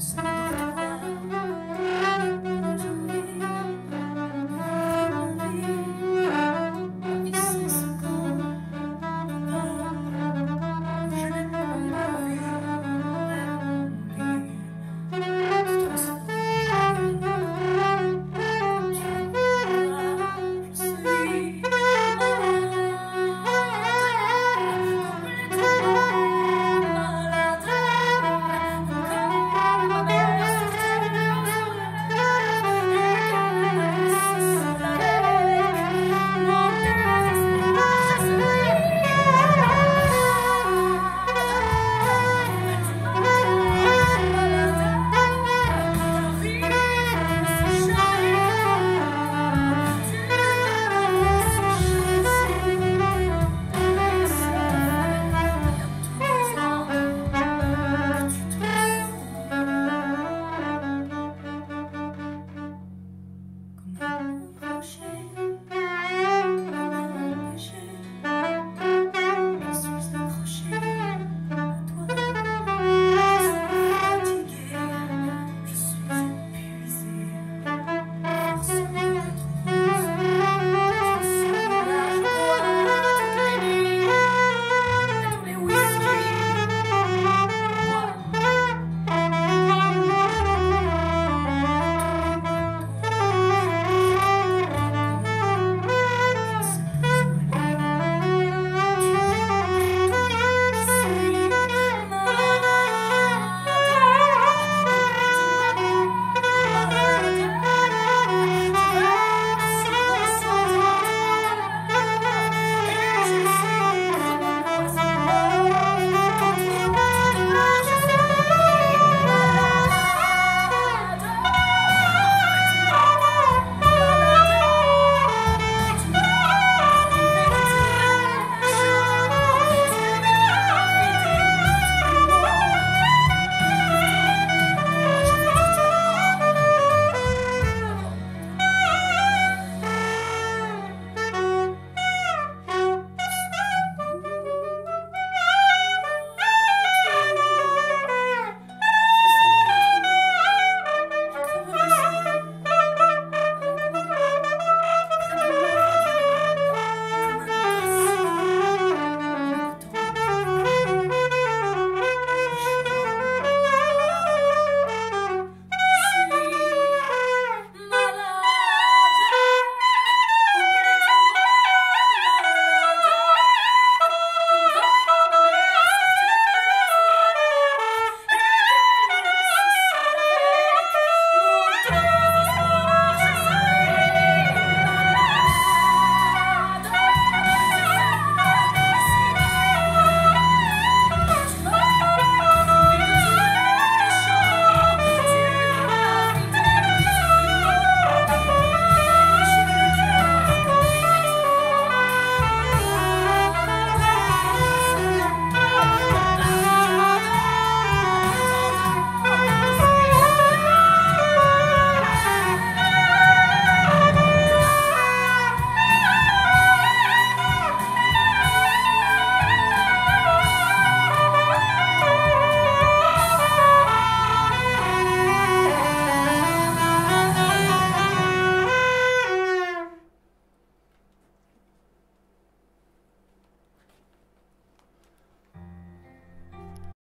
Sorry.